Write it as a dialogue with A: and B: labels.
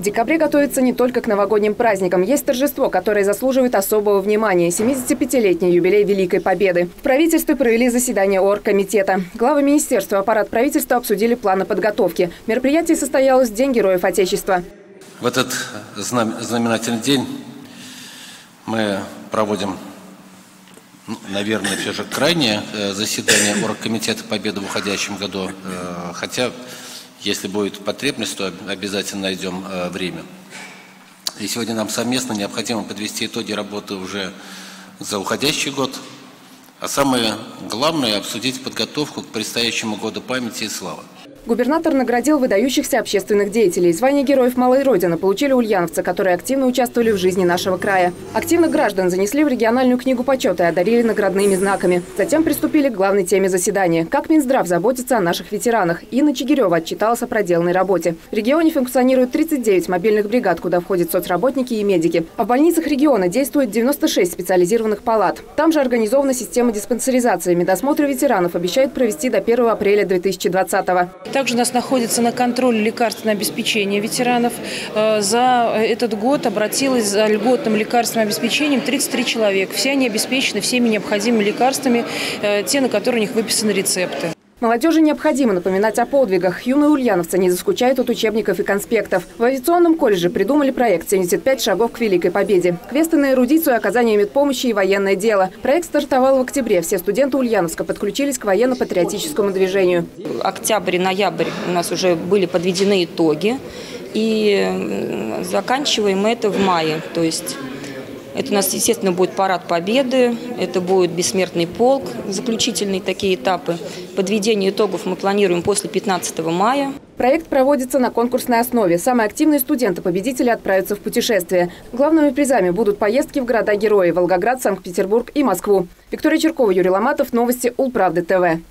A: В декабре готовится не только к новогодним праздникам. Есть торжество, которое заслуживает особого внимания – 75-летний юбилей Великой Победы. В правительстве провели заседание оргкомитета. Главы министерства и аппарат правительства обсудили планы подготовки. Мероприятие состоялось в День Героев Отечества.
B: В этот знаменательный день мы проводим, ну, наверное, все же крайнее э, заседание оргкомитета Победы в уходящем году, э, хотя если будет потребность, то обязательно найдем э, время. И сегодня нам совместно необходимо подвести итоги работы уже за уходящий год, а самое главное – обсудить подготовку к предстоящему году памяти и славы.
A: Губернатор наградил выдающихся общественных деятелей. Звание Героев Малой Родины получили ульяновцы, которые активно участвовали в жизни нашего края. Активных граждан занесли в региональную книгу почета и одарили наградными знаками. Затем приступили к главной теме заседания – как Минздрав заботится о наших ветеранах. Инна Чигирева отчиталась о проделанной работе. В регионе функционирует 39 мобильных бригад, куда входят соцработники и медики. А в больницах региона действует 96 специализированных палат. Там же организована система диспансеризации. Медосмотры ветеранов обещают провести до 1 апреля 2020 года.
C: Также у нас находится на контроле лекарственное обеспечение ветеранов. Э, за этот год обратилось за льготным лекарственным обеспечением 33 человек. Все они обеспечены всеми необходимыми лекарствами, э, те, на которые у них выписаны рецепты.
A: Молодежи необходимо напоминать о подвигах. Юные ульяновцы не заскучают от учебников и конспектов. В авиационном колледже придумали проект «75 шагов к Великой Победе». Квесты на эрудицию, оказание медпомощи и военное дело. Проект стартовал в октябре. Все студенты Ульяновска подключились к военно-патриотическому движению.
D: Октябрь, ноябрь у нас уже были подведены итоги. И заканчиваем мы это в мае. То есть это у нас, естественно, будет парад победы, это будет бессмертный полк, заключительные такие этапы. Подведение итогов мы планируем после 15 мая.
A: Проект проводится на конкурсной основе. Самые активные студенты-победители отправятся в путешествие. Главными призами будут поездки в города-герои – Волгоград, Санкт-Петербург и Москву. Виктория Черкова, Юрий Ломатов. Новости Улправды ТВ.